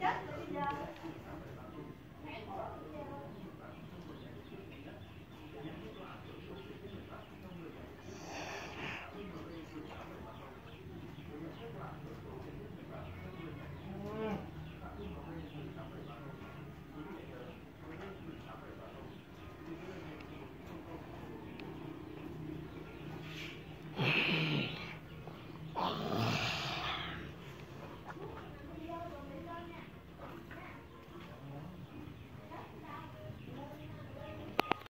chết rồi bây giờ.